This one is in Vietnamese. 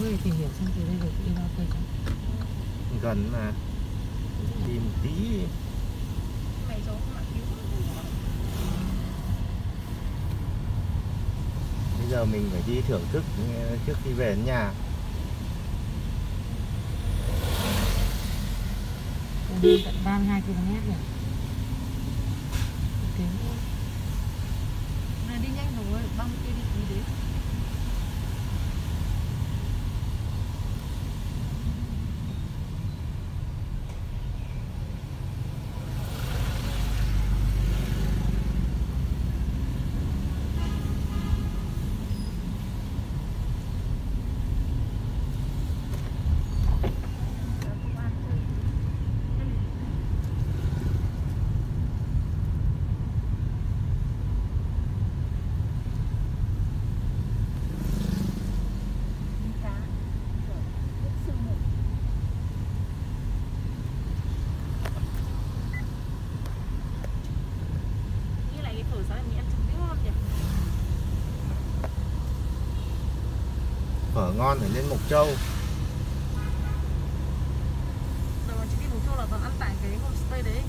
ngươi tìm hiểu xem từ đây về đi bao cây chẳng gần mà. Đi một tí. Mày giấu mà cứu bây giờ mình phải đi thưởng thức ờ, trước khi về đến nhà. Tận 32 km rồi Tiếng này đi nhanh rồi bao nhiêu đi đi đến cá rồi nước sương mù như là cái phở sáng mình ăn trứng ngon nhỉ phở ngon phải lên mộc châu. Đầu chị đi Mộc Châu là toàn ăn tại cái homestay đấy.